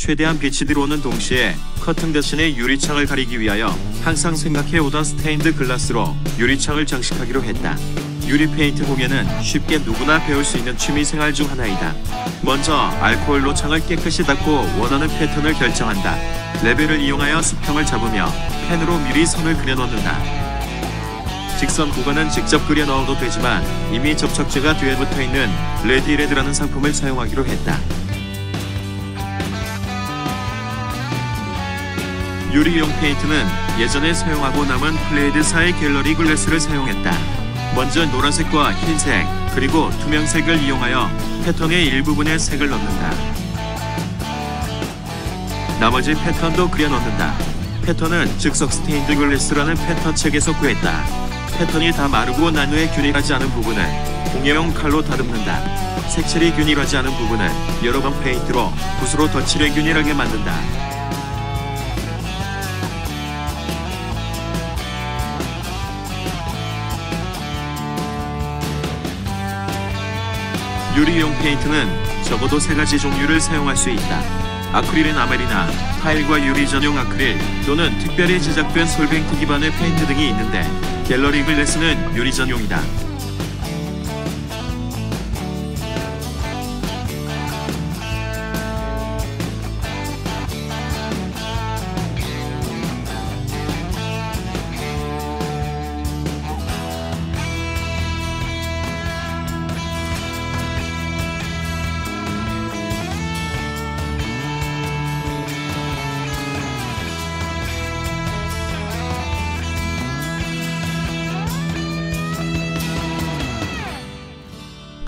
최대한 빛이 들어오는 동시에 커튼 대신에 유리창을 가리기 위하여 항상 생각해오던 스테인드 글라스로 유리창을 장식하기로 했다. 유리 페인트 공예는 쉽게 누구나 배울 수 있는 취미 생활 중 하나이다. 먼저 알코올로 창을 깨끗이 닦고 원하는 패턴을 결정한다. 레벨을 이용하여 수평을 잡으며 펜으로 미리 선을 그려놓는다. 직선 구간은 직접 그려 넣어도 되지만 이미 접착제가 뒤에 붙어 있는 Redi-Lead라는 상품을 사용하기로 했다. 유리용 페인트는 예전에 사용하고 남은 Plaid사의 Gallery Glass를 사용했다. 먼저 노란색과 흰색, 그리고 투명색을 이용하여 패턴의 일부분에 색을 넣는다. 나머지 패턴도 그려 넣는다. 패턴은 즉석 스테인드 글래스라는 패턴 책에서 구했다. 패턴이 다 마르고 난 후에 균일하지 않은 부분을 공예용 칼로 다듬는다. 색칠이 균일하지 않은 부분을 여러 번 페인트로 붓으로 덧칠해 균일하게 만든다. 유리용 페인트는 적어도 세 가지 종류를 사용할 수 있다. 아크릴은 아메리나, 타일과 유리 전용 아크릴 또는 특별히 제작된 솔뱅트 기반의 페인트 등이 있는데 갤러리 글래스는 유리 전용이다.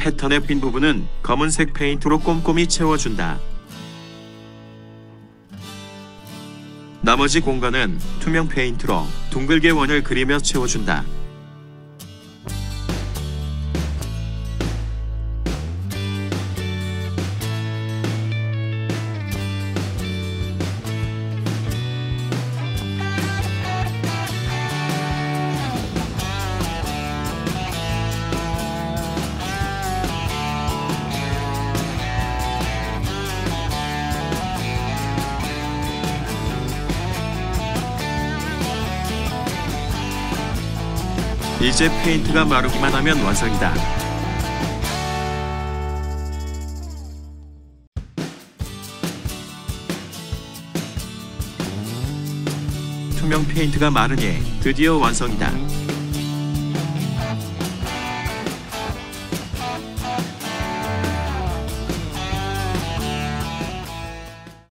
패턴의 빈 부분은 검은색 페인트로 꼼꼼히 채워준다. 나머지 공간은 투명 페인트로 둥글게 원을 그리며 채워준다. 이제 페인트가 마르기만 하면 완성이다. 투명 페인트가 마르니 드디어 완성이다.